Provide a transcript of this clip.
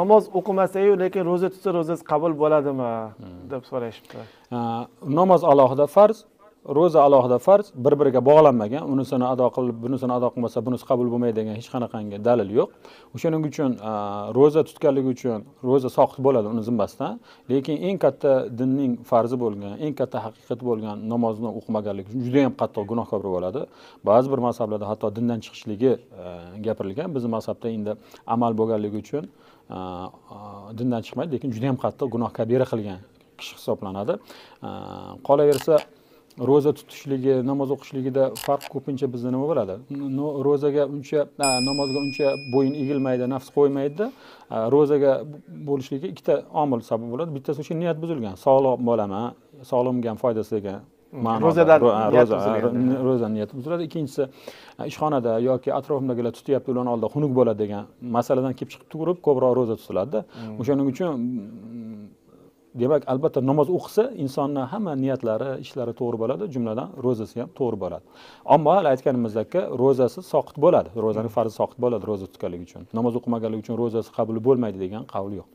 namoz o'qimasayu lekin ro'za tutsa ro'zasi qabul bo'ladimi? Deb so'rashibdi namoz alohida farz ro'za alohida farz bir biriga bog'lanmagan unisini ado qilib bunisini ado qilmasa bunisi qabul bo'lmaydi degan hech qanaqangi dalil yo'q. O'shaning uchun ro'za tutganligi uchun ro'za soqit bo'ladi uni zimmasidan. Lekin eng katta dinning farzi bo'lgan eng katta haqiqati bo'lgan namozni o'qimaganligi uchun judayam qattiq gunohkor bo'ladi. Ba'zi bir mazhablarda hatto dindan chiqishligi e, gapirilgan. Bizni mazhabda endi amal bo'lganligi uchun dindan chiqmaydi lekin judayam qattiq gunoh kabira qilgan kishi hisoblanadi. Qolaversa ro'za tutishligi namoz o'qishligida farq ko'pincha bizda nima bo'ladi? Ro'zaga uncha namozga uncha bo'yin egilmaydi nafs qo'ymaydida ro'zaga bo'lishligiga ikkita omil sabab bo'ladi. Bittasi o'sha niyat buzilgan. Sog'lom bo'laman sog'lig'imga ham foydasi degan ro'zadan ro'za niyati buziladi. Ikkinchisi ishxonada yoki atrofimdagilar tutyapti ularni oldida xunuk bo'ladi degan masaladan kelib chiqib turib ko'proq ro'za tutiladida. O'shaning uchun demak albatta namoz o'qisa insonni hamma niyatlari ishlari to'g'ri bo'ladi jumladan ro'zasi ham to'g'ri bo'ladi. Ammo hali aytganimizdek ro'zasi soqit bo'ladi ro'zani farzi soqit bo'ladi ro'za tutganligi uchun. Namoz o'qimaganligi uchun ro'zasi qabul bo'lmaydi degan qavl yo'q.